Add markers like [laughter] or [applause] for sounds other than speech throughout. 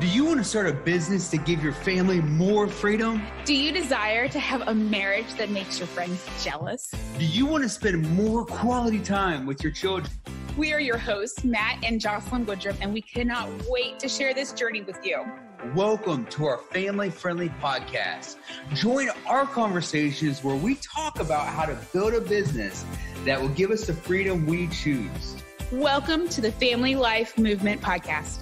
Do you want to start a business to give your family more freedom? Do you desire to have a marriage that makes your friends jealous? Do you want to spend more quality time with your children? We are your hosts, Matt and Jocelyn Woodruff, and we cannot wait to share this journey with you. Welcome to our family friendly podcast. Join our conversations where we talk about how to build a business that will give us the freedom we choose. Welcome to the Family Life Movement Podcast.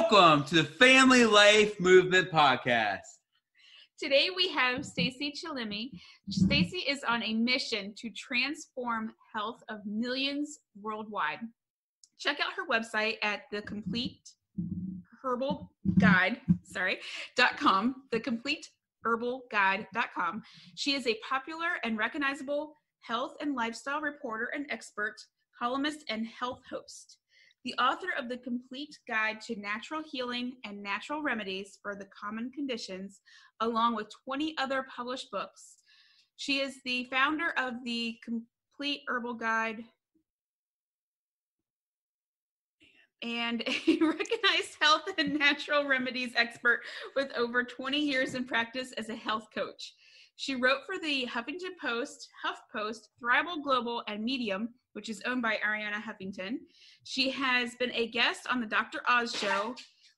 Welcome to the Family Life Movement Podcast. Today we have Stacey Chillemi. Stacey is on a mission to transform health of millions worldwide. Check out her website at the complete herbal guide, sorry, dot com, the complete herbal guide.com. She is a popular and recognizable health and lifestyle reporter and expert, columnist, and health host the author of the complete guide to natural healing and natural remedies for the common conditions, along with 20 other published books. She is the founder of the complete herbal guide and [laughs] a recognized health and natural remedies expert with over 20 years in practice as a health coach. She wrote for the Huffington Post, HuffPost, Thrive Global, and Medium, which is owned by Arianna Huffington. She has been a guest on the Dr. Oz show,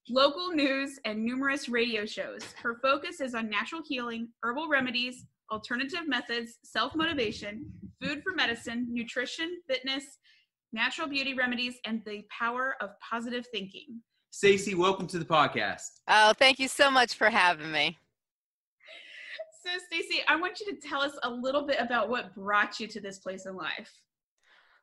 local news, and numerous radio shows. Her focus is on natural healing, herbal remedies, alternative methods, self motivation, food for medicine, nutrition, fitness, natural beauty remedies, and the power of positive thinking. Stacey, welcome to the podcast. Oh, thank you so much for having me. So, Stacey, I want you to tell us a little bit about what brought you to this place in life.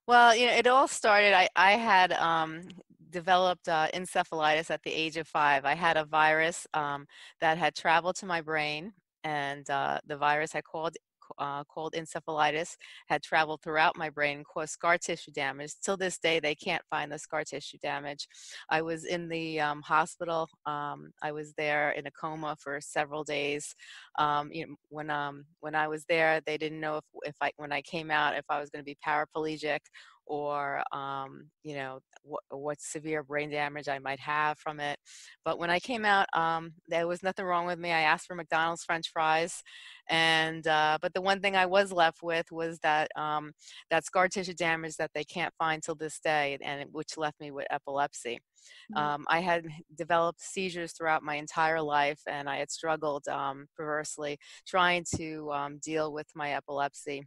Well, you know, it all started. I I had um, developed uh, encephalitis at the age of five. I had a virus um, that had traveled to my brain, and uh, the virus had called uh, called encephalitis had traveled throughout my brain caused scar tissue damage. Till this day, they can't find the scar tissue damage. I was in the um, hospital. Um, I was there in a coma for several days. Um, you know, when um, when I was there, they didn't know if, if I when I came out if I was going to be paraplegic or um, you know what, what, severe brain damage I might have from it. But when I came out, um, there was nothing wrong with me. I asked for McDonald's French fries, and uh, but the one thing I was left with was that um, that scar tissue damage that they can't find till this day, and which left me with epilepsy. Mm-hmm. Um, I had [laughs] developed seizures throughout my entire life, and I had struggled um, perversely trying to um, deal with my epilepsy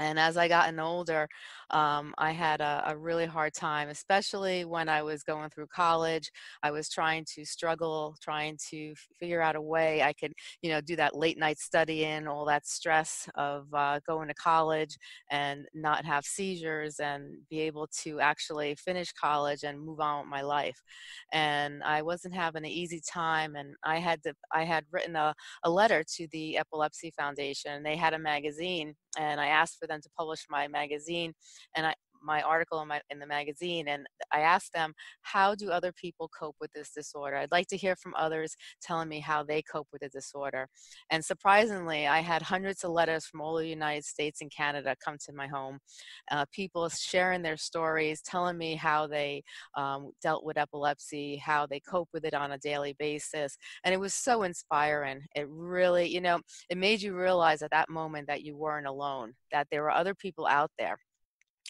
and as I gotten older, um, I had a, a, really hard time, especially when I was going through college. I was trying to struggle, trying to figure out a way I could, you know, do that late night studying, all that stress of uh, going to college and not have seizures and be able to actually finish college and move on with my life. And I wasn't having an easy time, and I had to, I had written a, a letter to the Epilepsy Foundation. They had a magazine, and I asked for them to publish my magazine and I my article in, my, in the magazine and I asked them, how do other people cope with this disorder? I'd like to hear from others telling me how they cope with the disorder. And surprisingly, I had hundreds of letters from all the United States and Canada come to my home. Uh, people sharing their stories, telling me how they um, dealt with epilepsy, how they cope with it on a daily basis. And it was so inspiring. It really, you know, it made you realize at that moment that you weren't alone, that there were other people out there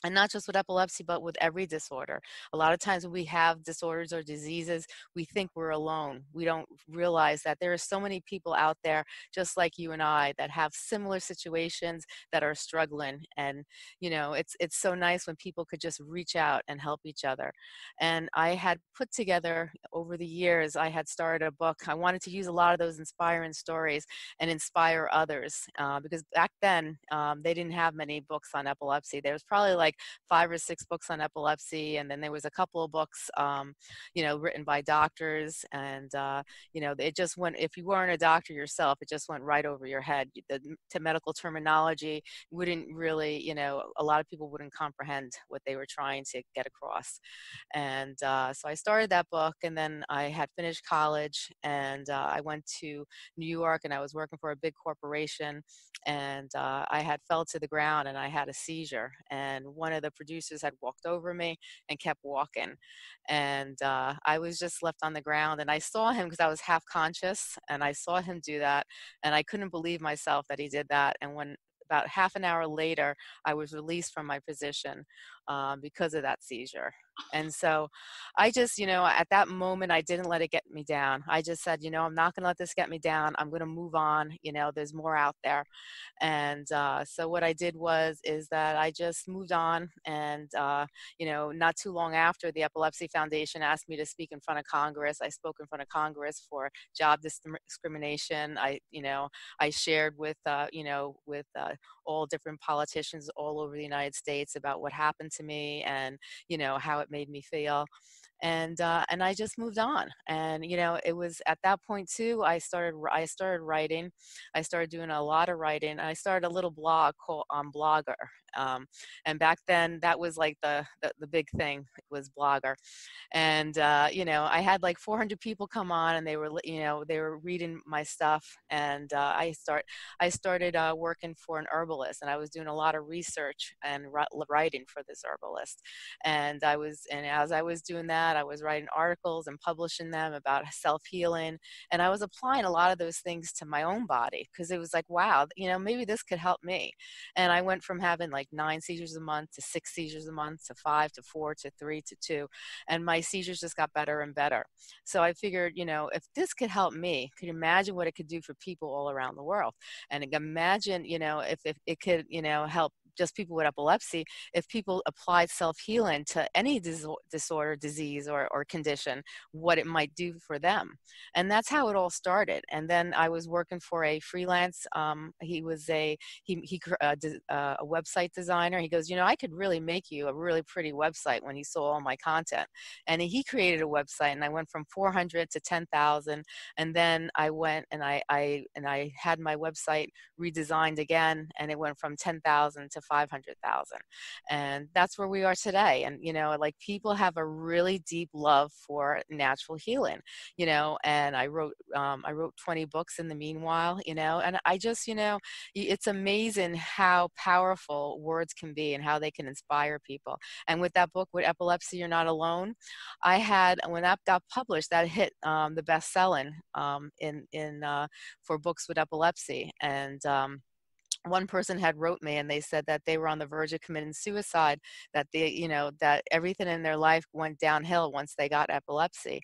and not just with epilepsy but with every disorder. A lot of times when we have disorders or diseases we think we're alone. We don't realize that there are so many people out there just like you and i that have similar situations that are struggling and you know it's it's so nice when people could just reach out and help each other. And i had put together over the years i had started a book. I wanted to use a lot of those inspiring stories and inspire others uh, because back then um, they didn't have many books on epilepsy. There was probably like five or six books on epilepsy, and then there was a couple of books, um, you know, written by doctors, and uh, you know, it just went. If you weren't a doctor yourself, it just went right over your head. The to medical terminology wouldn't really, you know, a lot of people wouldn't comprehend what they were trying to get across, and uh, so I started that book, and then I had finished college, and uh, I went to New York, and I was working for a big corporation, and uh, I had fell to the ground, and I had a seizure, and one of the producers had walked over me and kept walking, and uh, I was just left on the ground, and I saw him because I was half conscious, and I saw him do that, and I couldn't believe myself that he did that, and when about half an hour later, I was released from my position um, because of that seizure. And so I just, you know, at that moment, I didn't let it get me down. I just said, you know, I'm not going to let this get me down. I'm going to move on. You know, there's more out there. And uh, so what I did was, is that I just moved on. And, uh, you know, not too long after the Epilepsy Foundation asked me to speak in front of Congress, I spoke in front of Congress for job discrimination. I, you know, I shared with, uh, you know, with uh, all different politicians all over the United States about what happened to me and, you know, how it made me feel and uh, and I just moved on. And you know, it was at that point too. I started I started writing. I started doing a lot of writing. I started a little blog called on um, Blogger. Um, and back then, that was like the, the, the big thing was Blogger. And uh, you know, I had like 400 people come on, and they were you know they were reading my stuff. And uh, I start I started uh, working for an herbalist, and I was doing a lot of research and writing for this herbalist. And I was and as I was doing that that. I was writing articles and publishing them about [laughs] self healing. And I was applying a lot of those things to my own body because it was like, wow, you know, maybe this could help me. And I went from having like nine seizures a month to six seizures a month to five to four to three to two. And my seizures just got better and better. So I figured, you know, if this could help me, could imagine what it could do for people all around the world? And imagine, you know, if, if it could, you know, help just people with epilepsy, if people applied self healing to any dis- disorder, disease, or, or condition, what it might do for them. And that's how it all started. And then I was working for a freelance, um, he was a, he, he uh, uh, a website designer. He goes, You know, I could really make you a really pretty website when he saw all my content. And he created a website, and I went from 400 to 10,000. And then I went and I, I, and I had my website redesigned again, and it went from 10,000 to 500,000. And that's where we are today. And, you know, like people have a really deep love for natural healing, you know, and I wrote, um, I wrote 20 books in the meanwhile, you know, and I just, you know, it's amazing how powerful words can be and how they can inspire people. And with that book, with Epilepsy, You're Not Alone, I had, when that got published, that hit um, the best selling um, in, in, uh, for books with epilepsy. And, um, one person had wrote me and they said that they were on the verge of committing suicide that they you know that everything in their life went downhill once they got epilepsy.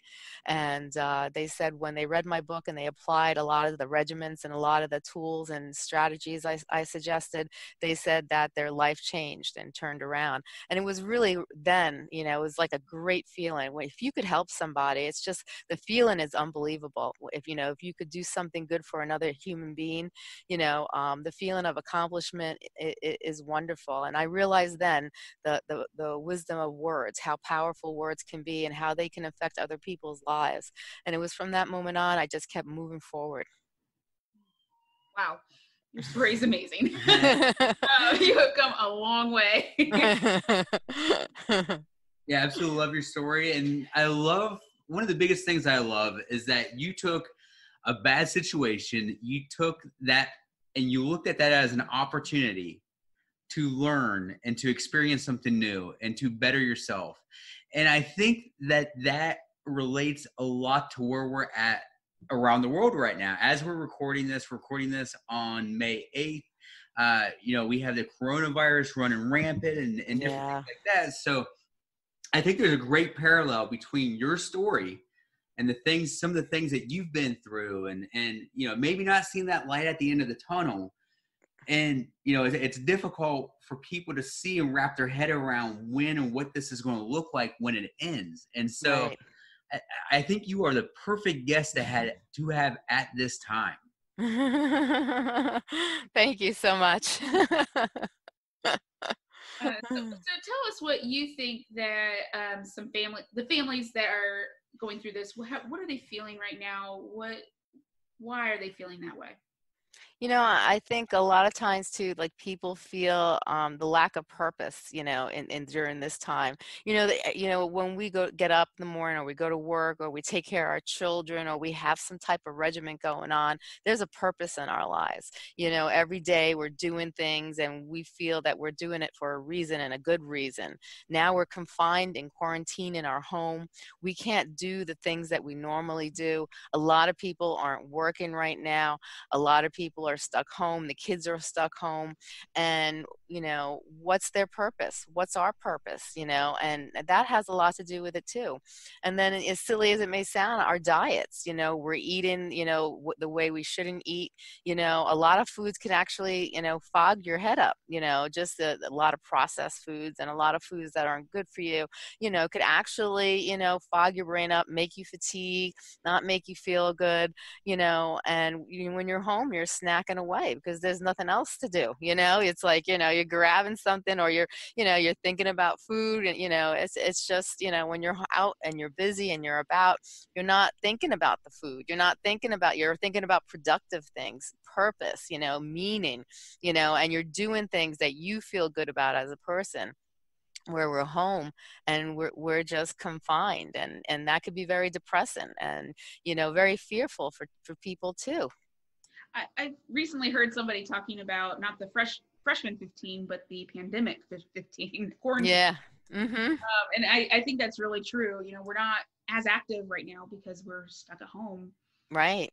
And uh, they said when they read my book and they applied a lot of the regimens and a lot of the tools and strategies I, I suggested they said that their life changed and turned around. And it was really then you know it was like a great feeling. If you could help somebody it's just the feeling is unbelievable. If you know if you could do something good for another human being you know um, the feeling of accomplishment is wonderful. And I realized then the, the, the wisdom of words, how powerful words can be and how they can affect other people's lives. And it was from that moment on, I just kept moving forward. Wow. Your story is amazing. uh, [laughs] [laughs] you have come a long way. [laughs] yeah, absolutely love your story. And I love one of the biggest things I love is that you took a bad situation, you took that and you looked at that as an opportunity to learn and to experience something new and to better yourself. And I think that that relates a lot to where we're at around the world right now. As we're recording this, recording this on May 8th, uh, you know, we have the coronavirus running rampant and, and different yeah. things like that. So I think there's a great parallel between your story and the things some of the things that you've been through and and you know maybe not seeing that light at the end of the tunnel. And you know it's, it's difficult for people to see and wrap their head around when and what this is going to look like when it ends. And so right. I, I, think you are the perfect guest to have to have at this time. [laughs] Thank you so much. Uh, so, so, us what you think that um, some family, the families that are going through this, what, what are they feeling right now? What, why are they feeling that way? You know, I think a lot of times too, like people feel um, the lack of purpose, you know, in, in during this time. You know, the, you know, when we go get up in the morning, or we go to work, or we take care of our children, or we have some type of regiment going on, there's a purpose in our lives. You know, every day we're doing things, and we feel that we're doing it for a reason and a good reason. Now we're confined in quarantine in our home. We can't do the things that we normally do. A lot of people aren't working right now. A lot of people are stuck home the kids are stuck home and you know what's their purpose? What's our purpose you know? And that has a lot to do with it too. And then as silly as it may sound our diets you know we're eating you know the way we shouldn't eat you know? A lot of foods can actually you know fog your head up you know? Just a, a lot of processed foods and a lot of foods that aren't good for you you know could actually you know fog your brain up make you fatigue not make you feel good you know? And when you're home you're snacking away because there's nothing else to do you know? It's like you know you're grabbing something or you're you know you're thinking about food and you know it's it's just you know when you're out and you're busy and you're about you're not thinking about the food. You're not thinking about you're thinking about productive things purpose you know meaning you know and you're doing things that you feel good about as a person. Where we're home and we're, we're just confined and and that could be very depressing and you know very fearful for for people too. I, I recently heard somebody talking about not the fresh freshman 15, but the pandemic 15 [laughs] quarantine. Yeah. Mm-hmm. Um, and I, I think that's really true. You know, we're not as active right now because we're stuck at home. Right.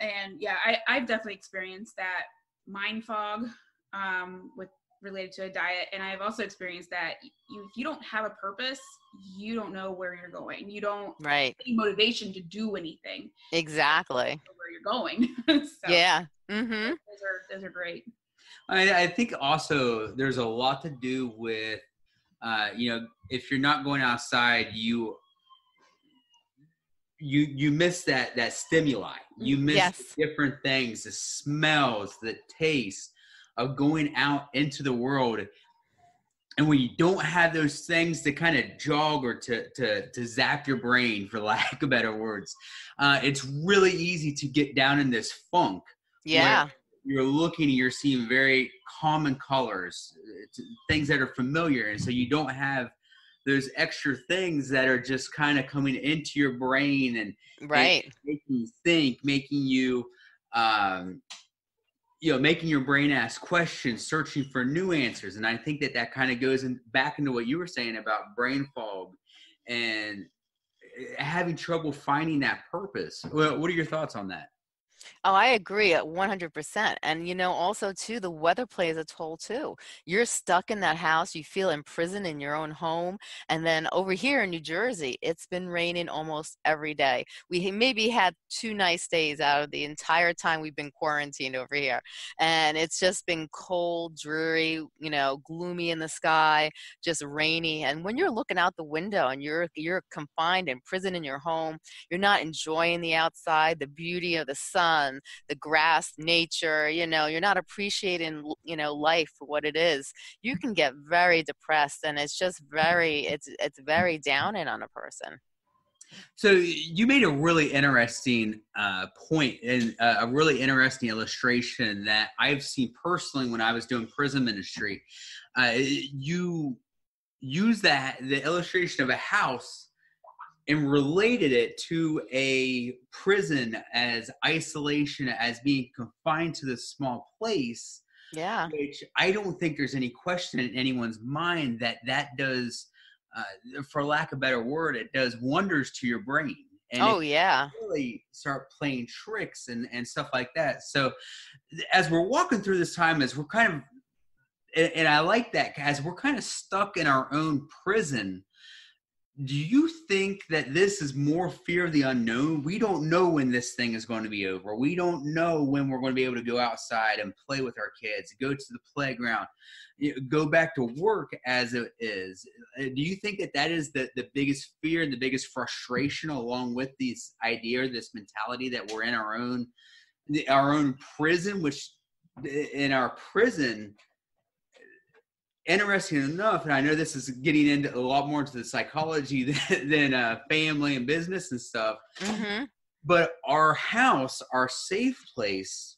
And yeah, I, I've definitely experienced that mind fog um, with related to a diet. And I've also experienced that you, if you don't have a purpose, you don't know where you're going. You don't right motivation to do anything. Exactly. Where you're going. [laughs] so yeah. Mm-hmm. Those are those are great. I, I think also there's a lot to do with, uh, you know, if you're not going outside, you you you miss that that stimuli. You miss yes. different things, the smells, the taste of going out into the world. And when you don't have those things to kind of jog or to, to, to zap your brain, for [laughs] lack of better words, uh, it's really easy to get down in this funk. Yeah you're looking and you're seeing very common colors, things that are familiar, and so you don't have those extra things that are just kind of coming into your brain and right. and making you think, making you um, you know making your brain ask questions searching for new answers and i think that that kind of goes in, back into what you were saying about brain fog and eh, having trouble finding that purpose. Well, what are your thoughts on that Oh, I agree uh, at 100%. And, you know, also, too, the weather plays a toll, too. You're stuck in that house, you feel imprisoned in your own home. And then over here in New Jersey, it's been raining almost every day. We maybe had two nice days out of the entire time we've been quarantined over here. And it's just been cold, dreary, you know, gloomy in the sky, just rainy. And when you're looking out the window and you're you're confined and prison in your home, you're not enjoying the outside, the beauty of the sun sun the grass nature you know you're not appreciating you know life for what it is you can get very depressed and it's just very it's it's very downing on a person so you made a really interesting uh, point and uh, a really interesting illustration that I've seen personally when I was doing prison ministry. Uh, you use that the illustration of a house and related it to a prison as isolation, as being confined to this small place. Yeah. Which I don't think there's any question in anyone's mind that that does, uh, for lack of a better word, it does wonders to your brain. And oh yeah. Really start playing tricks and and stuff like that. So as we're walking through this time, as we're kind of, and, and I like that, as we're kind of stuck in our own prison do you think that this is more fear of the unknown? We don't know when this thing is going to be over. We don't know when we're going to be able to go outside and play with our kids, go to the playground, go back to work as it is. Uh, do you think that that is the, the biggest fear and the biggest frustration along with this idea, this mentality that we're in our own our own prison, which in our prison interesting enough, and I know this is getting into a lot more into the psychology [laughs] than, than uh, family and business and stuff. hmm But our house, our safe place,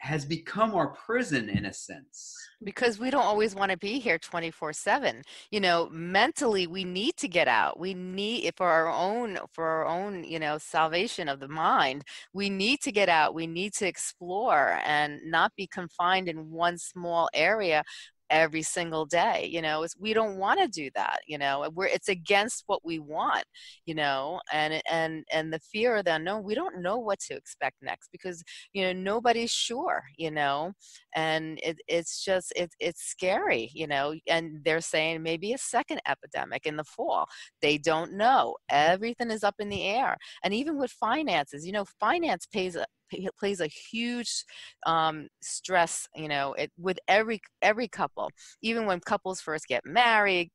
has become our prison in a sense. because we don't always want to be here 24 7 you know mentally we need to get out we need for our own for our own you know salvation of the mind we need to get out we need to explore and not be confined in one small area every single day you know it's, we don't want to do that you know we're it's against what we want you know and and and the fear of the unknown we don't know what to expect next because you know nobody's sure you know and it, it's just it, it's scary you know and they're saying maybe a second epidemic in the fall they don't know everything is up in the air and even with finances you know finance pays p- plays a huge um, stress you know it, with every every couple. Even when couples first get married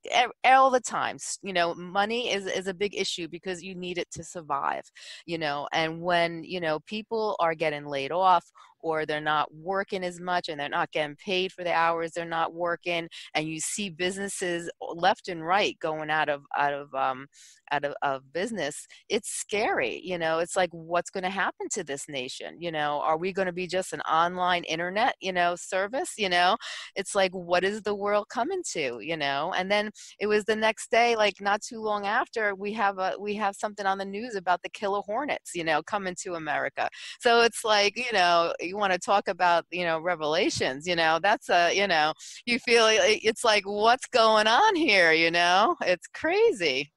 all the time you know money is, is a big issue because you need it to survive you know and when you know people are getting laid off or they're not working as much and they're not getting paid for the hours they're not working and you see businesses left and right going out of out of um, out of, of business it's scary you know? It's like what's going to happen to this nation you know? Are we going to be just an online internet you know service you know? It's like what is the world coming to you know? And then it was the next day like not too long after we have a we have something on the news about the killer hornets you know coming to america. So it's like you know you want to talk about you know revelations you know that's a you know you feel it's like what's going on here you know it's crazy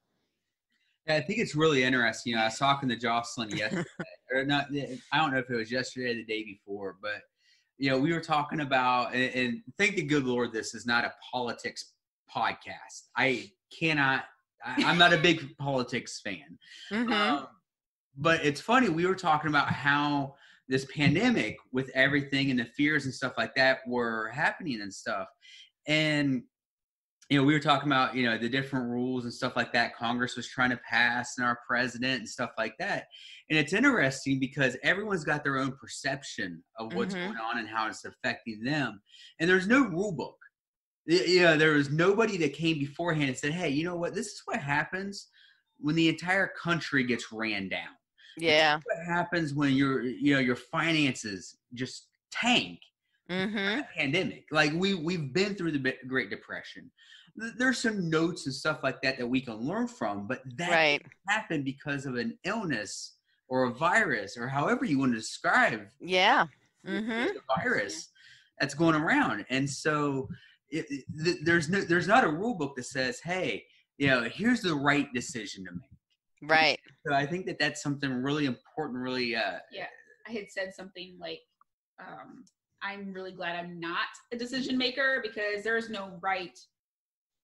Yeah, I think it's really interesting. You know, I was talking to Jocelyn [laughs] yesterday, or not. I don't know if it was yesterday or the day before, but you know, we were talking about, and, and thank the good Lord, this is not a politics podcast. I cannot. I, I'm not a big [laughs] politics fan. hmm Um, but it's funny, we were talking about how this pandemic, with everything and the fears and stuff like that, were happening and stuff. And, you know, we were talking about, you know, the different rules and stuff like that Congress was trying to pass and our president and stuff like that. And it's interesting because everyone's got their own perception of what's Mhm. going on and how it's affecting them. And there's no rule book. You know, there was nobody that came beforehand and said, hey, you know what? This is what happens when the entire country gets ran down. Yeah What happens when your you know your finances just tank? hmm Pandemic, like we we've been through the Great Depression. There's some notes and stuff like that that we can learn from, but that right happened because of an illness or a virus or however you want to describe yeah the- hmm the virus that's going around. And so it, it- there's no there's not a rule book that says, hey, you know, here's the right decision to make. right So I think that that's something really important, really uh, yeah, I had said something like, um, "I'm really glad I'm not a decision maker because there is no right.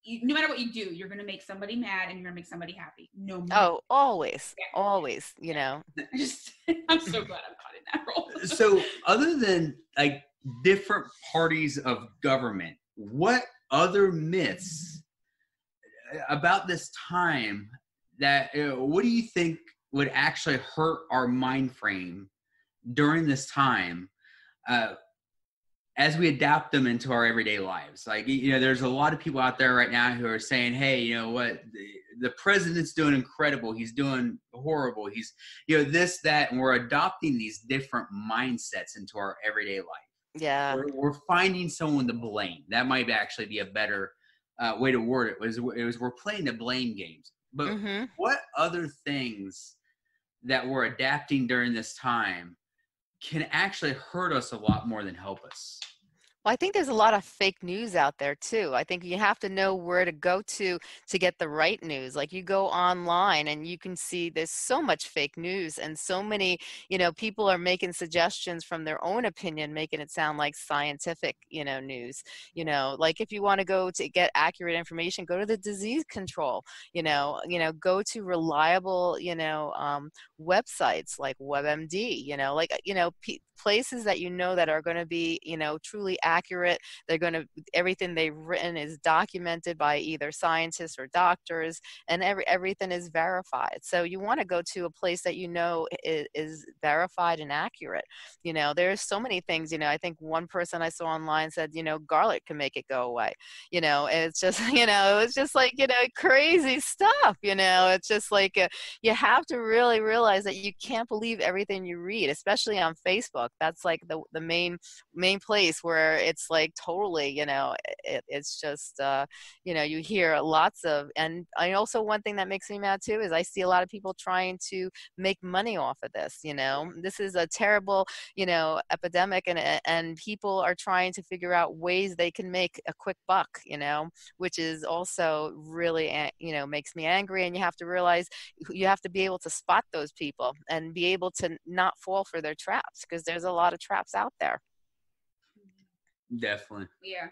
You, no matter what you do, you're going to make somebody mad and you're going to make somebody happy. No matter. oh always Yeah. always you know [laughs] I just, [laughs] I'm so glad I'm caught in that role. [laughs] so other than like different parties of government what other myths about this time that uh, what do you think would actually hurt our mind frame during this time uh, as we adapt them into our everyday lives? Like you know there's a lot of people out there right now who are saying hey you know what? The, the president's doing incredible. He's doing horrible. He's you know this that and we're adopting these different mindsets into our everyday life. Yeah. We're, we're finding someone to blame. That might actually be a better uh, way to word it was it was we're playing the blame games but hmm what other things that we're adapting during this time can actually hurt us a lot more than help us Well, I think there's a lot of fake news out there too. I think you have to know where to go to to get the right news. Like you go online and you can see there's so much fake news and so many, you know, people are making suggestions from their own opinion, making it sound like scientific, you know, news. You know, like if you want to go to get accurate information, go to the disease control. You know, you know, go to reliable, you know, um, websites like WebMD. You know, like you know, pe- places that you know that are going to be, you know, truly accurate. They're going to everything they've written is documented by either scientists or doctors, and every everything is verified. So you want to go to a place that you know is, is verified and accurate. You know, there's so many things. You know, I think one person I saw online said, you know, garlic can make it go away. You know, it's just [laughs] you know, it was just like you know, crazy stuff. You know, it's just like uh, you have to really realize that you can't believe everything you read, especially on Facebook. That's like the the main main place where it's like totally, you know, it, it's just uh, you know, you hear lots of, and I also one thing that makes me mad too is I see a lot of people trying to make money off of this. You know, this is a terrible, you know, epidemic, and and people are trying to figure out ways they can make a quick buck. You know, which is also really, you know, makes me angry. And you have to realize you have to be able to spot those people and be able to not fall for their traps because there's a lot of traps out there. Definitely. Yeah.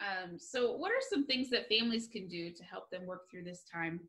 Um, so, what are some things that families can do to help them work through this time?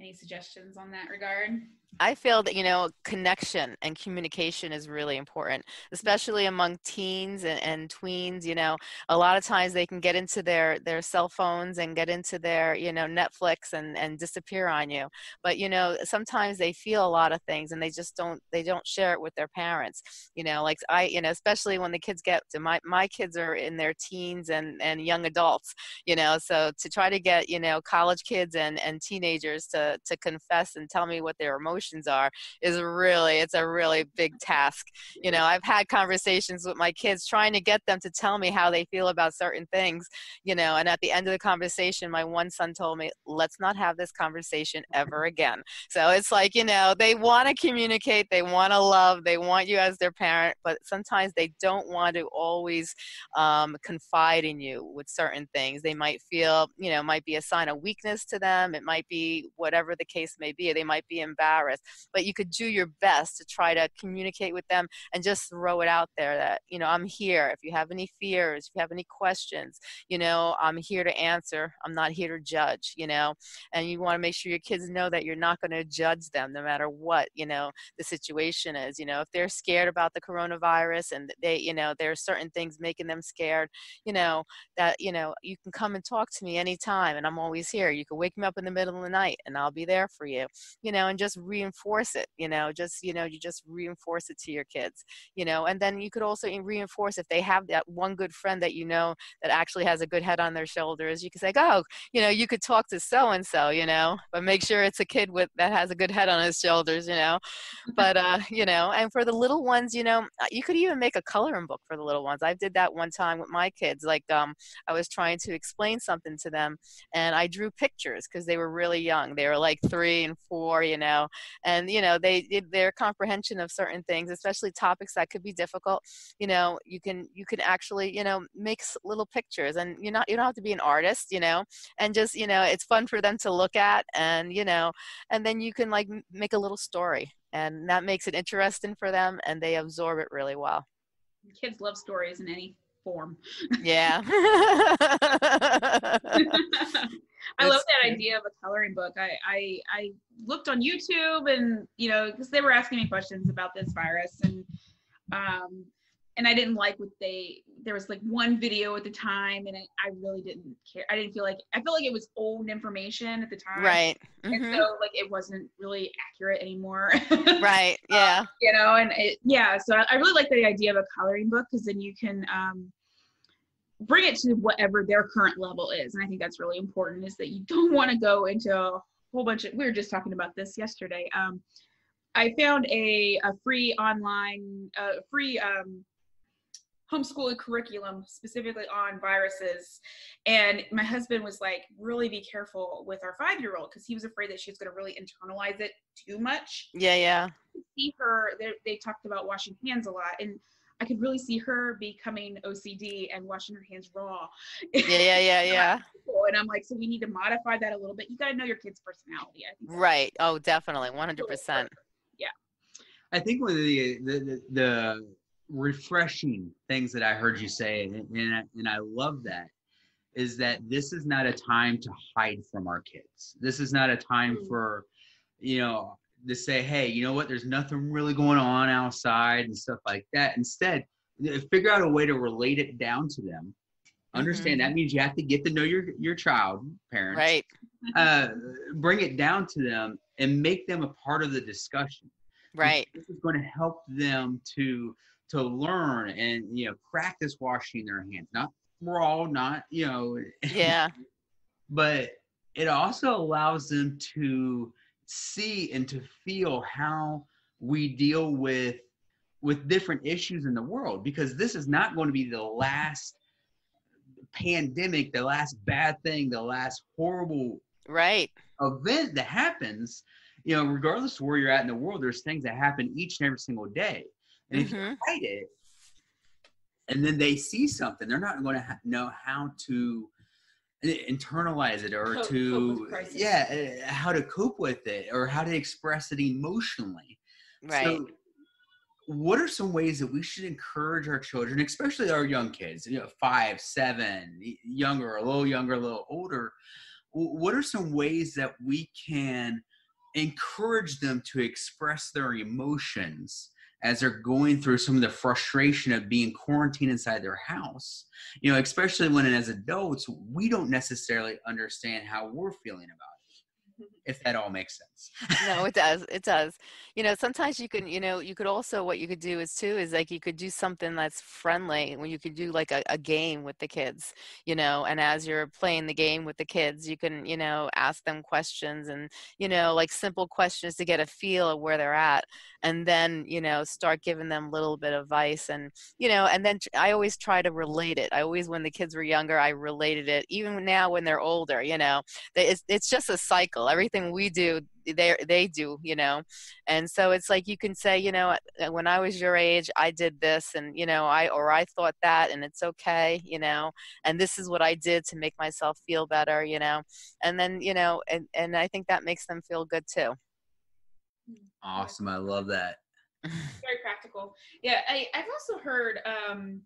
Any suggestions on that regard? I feel that, you know, connection and communication is really important, especially among teens and, and, tweens. You know, a lot of times they can get into their, their cell phones and get into their, you know, Netflix and, and disappear on you. But, you know, sometimes they feel a lot of things and they just don't, they don't share it with their parents. You know, like I, you know, especially when the kids get to my, my kids are in their teens and, and young adults, you know, so to try to get, you know, college kids and, and teenagers to, to confess and tell me what their emotions emotions are is really it's a really big task. You know i've had conversations with my kids trying to get them to tell me how they feel about certain things you know and at the end of the conversation my one son told me let's not have this conversation ever again. So it's like you know they want to communicate they want to love they want you as their parent but sometimes they don't want to always um, confide in you with certain things. They might feel you know might be a sign of weakness to them it might be whatever the case may be they might be embarrassed but you could do your best to try to communicate with them and just throw it out there that you know i'm here. If you have any fears if you have any questions you know i'm here to answer. I'm not here to judge you know? And you want to make sure your kids know that you're not going to judge them no matter what you know the situation is you know? If they're scared about the coronavirus and they you know there are certain things making them scared you know that you know you can come and talk to me anytime and i'm always here. You can wake me up in the middle of the night and i'll be there for you you know? And just re reinforce it you know just you know you just reinforce it to your kids you know and then you could also reinforce if they have that one good friend that you know that actually has a good head on their shoulders you could say oh you know you could talk to so and so you know but make sure it's a kid with that has a good head on his shoulders you know but uh you know and for the little ones you know uh, you could even make a coloring book for the little ones i did that one time with my kids like um i was trying to explain something to them and i drew pictures because they were really young they were like three and four you know and you know they their comprehension of certain things especially topics that could be difficult you know you can you can actually you know make little pictures and you're not you don't have to be an artist you know and just you know it's fun for them to look at and you know and then you can like make a little story and that makes it interesting for them and they absorb it really well. Kids love stories and any form. Yeah. [laughs] [laughs] I love that idea of a coloring book. I, I I looked on YouTube and you know because they were asking me questions about this virus and um and I didn't like what they there was like one video at the time and I, I really didn't care. I didn't feel like I felt like it was old information at the time. Right. Mm-hmm. And so like it wasn't really accurate anymore. [laughs] right. Yeah. Um, you know, and it, yeah, so I, I really like the idea of a coloring book because then you can um bring it to whatever their current level is. And I think that's really important is that you don't [laughs] want to go into a whole bunch of, we were just talking about this yesterday. Um, I found a, a free online, uh, free um, homeschooling curriculum specifically on viruses. And my husband was like, really be careful with our five year old because he was afraid that she was going to really internalize it too much. Yeah, yeah. See her, they talked about washing hands a lot. And I could really see her becoming OCD and washing her hands raw. Yeah, yeah, yeah, [laughs] yeah. and I'm like, so we need to modify that a little bit. You got to know your kid's personality. I think right. Oh, definitely, 100. percent Yeah. I think one of the, the the, the refreshing things that I heard you say, and, and I, and I love that, is that this is not a time to hide from our kids. This is not a time mm-hmm. for, you know, to say, hey, you know what, there's nothing really going on outside and stuff like that. Instead, figure out a way to relate it down to them understand Mhm. that means you have to get to know your your child parents Right. uh, bring it down to them and make them a part of the discussion Right. this is going to help them to to learn and you know practice washing their hands not raw not you know Yeah. [laughs] but it also allows them to see and to feel how we deal with with different issues in the world because this is not going to be the last pandemic the last bad thing the last horrible Right. event that happens you know regardless of where you're at in the world there's things that happen each and every single day and if you hide it. And then they see something. They're not going to ha- know how to internalize it or Cope- cope to crisis. yeah uh, how to cope with it or how to express it emotionally. Right. so what are some ways that we should encourage our children especially our young kids you know five seven younger a little younger a little older. What are some ways that we can encourage them to express their emotions as they're going through some of the frustration of being quarantined inside their house you know especially when as adults we don't necessarily understand how we're feeling about if that all makes sense. No it does it does. You know sometimes you can you know you could also what you could do is too is like you could do something that's friendly when you could do like a, a game with the kids you know and as you're playing the game with the kids you can you know ask them questions and you know like simple questions to get a feel of where they're at and then you know start giving them a little bit of advice and you know and then i always try to relate it. I always when the kids were younger i related it even now when they're older you know it's, it's just a cycle. Everything we do they they do you know and so it's like you can say you know "Uh, when i was your age i did this and you know i or i thought that and it's okay you know and this is what i did to make myself feel better you know and then you know and and i think that makes them feel good too awesome i love that [laughs] very practical. Yeah, I, I've also heard. Um,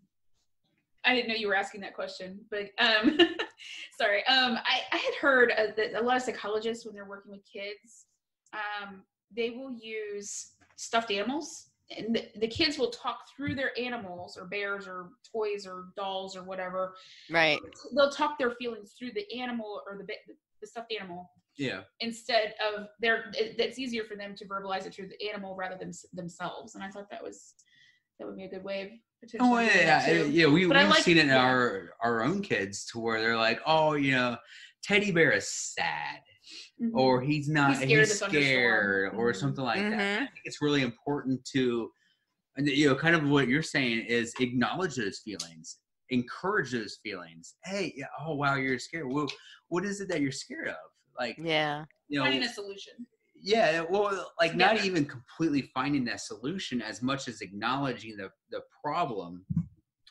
I didn't know you were asking that question, but um, [laughs] sorry. Um, I, I had heard uh, that a lot of psychologists, when they're working with kids, um, they will use stuffed animals, and the, the kids will talk through their animals, or bears, or toys, or dolls, or whatever. right They'll talk their feelings through the animal or the ba- the stuffed animal yeah instead of their it, it's easier for them to verbalize it through the animal rather than themselves and i thought that was that would be a good way of potentially Oh yeah, yeah, yeah. we, but we've like- seen it in yeah. our our own kids to where they're like, oh, you know, teddy bear is sad, Mhm. or he's not, He's he's scared scared, of the thunderstorm. or Mhm. something like that. I think it's really important to, and you know, kind of what you're saying is acknowledge those feelings, encourage those feelings. Hey, yeah, oh wow, you're scared. Well, what is it that you're scared of? Like, yeah you know, finding a solution yeah well like not Together. even completely finding that solution as much as acknowledging the the problem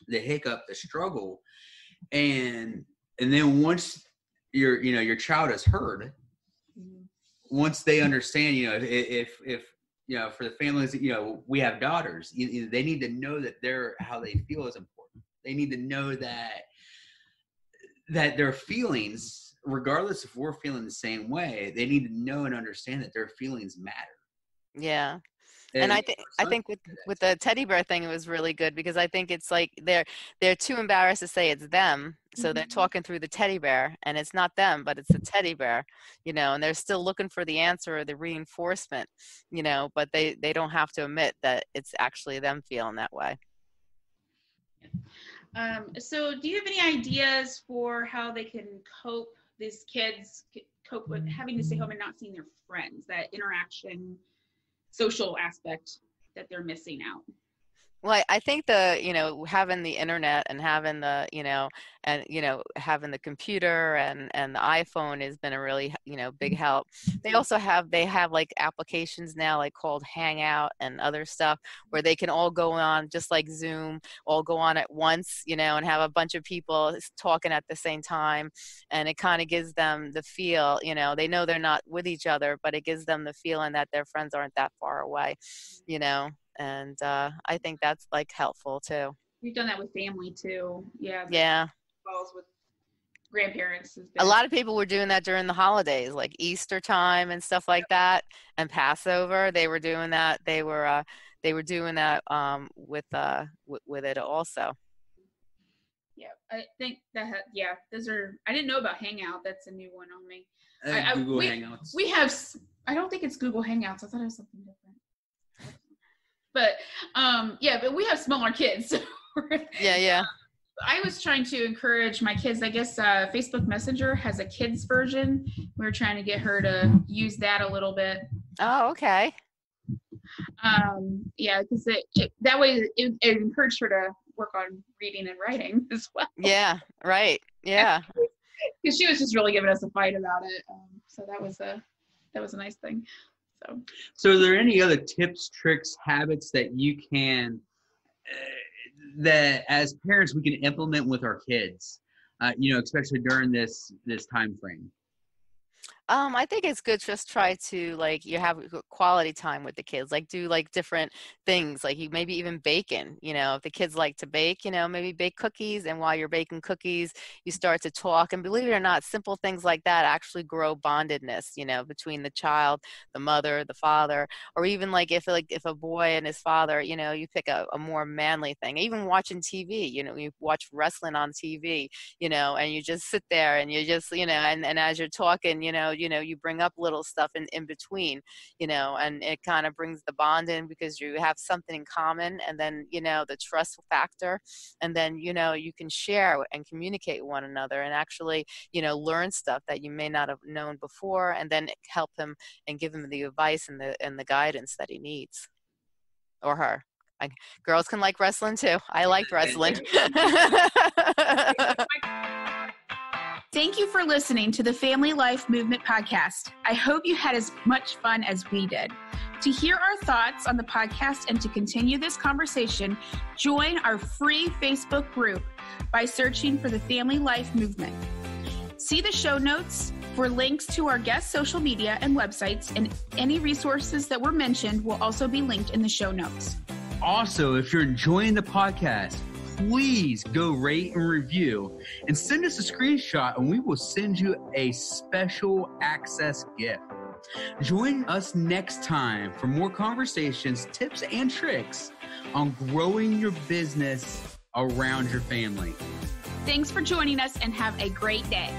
the hiccup the struggle and and then once your you know your child is heard Mhm. once they understand you know if if, if you know for the families you know we have daughters you- they need to know that their how they feel is important they need to know that that their feelings regardless if we're feeling the same way they need to know and understand that their feelings matter yeah and I think I think with with the teddy bear thing, it was really good because I think it's like they're they're too embarrassed to say it's them, so they're Mhm. talking through the teddy bear, and it's not them, but it's the teddy bear, you know, and they're still looking for the answer or the reinforcement, you know, but they they don't have to admit that it's actually them feeling that way. um, so do you have any ideas for how they can cope these kids cope with mm-hmm. having to stay home and not seeing their friends that interaction social aspect that they're missing out Well, I- I think the you know having the internet and having the you know and you know having the computer and and the iPhone has been a really you know big mm-hmm. help. They also have they have like applications now like called Hangout and other stuff where they can all go on just like Zoom, all go on at once, you know, and have a bunch of people talking at the same time, and it kind of gives them the feel, you know, they know they're not with each other, but it gives them the feeling that their friends aren't that far away, you know and uh, I think that's like helpful too. we've done that with family too yeah Yeah, calls with grandparents. has A lot of people were doing that during the holidays, like Easter time and stuff like that, and Passover. They were doing that. They were uh, they were doing that um, with uh, w- with it also. Yeah, I think that. Ha- yeah, those are. I didn't know about Hangout. That's a new one on me. Uh, I- I- Google we- Hangouts. We have. I don't think it's Google Hangouts. I thought it was something different. But um, yeah, but we have smaller kids. so [laughs] Yeah, yeah. I was trying to encourage my kids. I guess uh, Facebook Messenger has a kids version. We were trying to get her to use that a little bit. Oh, okay. Um, yeah, because it, it that way it, it encouraged her to work on reading and writing [laughs] as well. Yeah, right. Yeah. [laughs] Because she was just really giving us a fight about it. Um, so that was a that was a nice thing. So So, are there any other tips, tricks, habits that you can uh, that as parents we can implement with our kids? Uh, you know, especially during this this time frame. Um, I think it's good just try to like you have quality time with the kids, like do like different things, like you maybe even baking, you know, if the kids like to bake, you know, maybe bake cookies and while you're baking cookies, you start to talk and believe it or not, simple things like that actually grow bondedness, you know, between the child, the mother, the father, or even like if like if a boy and his father, you know, you pick a, a more manly thing, even watching TV, you know, you watch wrestling on TV, you know, and you just sit there and you just, you know, and, and as you're talking, you know, you know, you bring up little stuff in, in between, you know, and it kind of brings the bond in because you have something in common and then, you know, the trust factor. And then, you know, you can share and communicate with one another and actually, you know, learn stuff that you may not have known before and then help him and give him the advice and the and the guidance that he needs. Or her. I, girls can like wrestling too. I liked [laughs] wrestling. [laughs] Thank you for listening to the Family Life Movement podcast. I hope you had as much fun as we did. To hear our thoughts on the podcast and to continue this conversation, join our free Facebook group by searching for the Family Life Movement. See the show notes for links to our guest social media and websites, and any resources that were mentioned will also be linked in the show notes. Also, if you're enjoying the podcast, please go rate and review and send us a screenshot, and we will send you a special access gift. Join us next time for more conversations, tips, and tricks on growing your business around your family. Thanks for joining us and have a great day.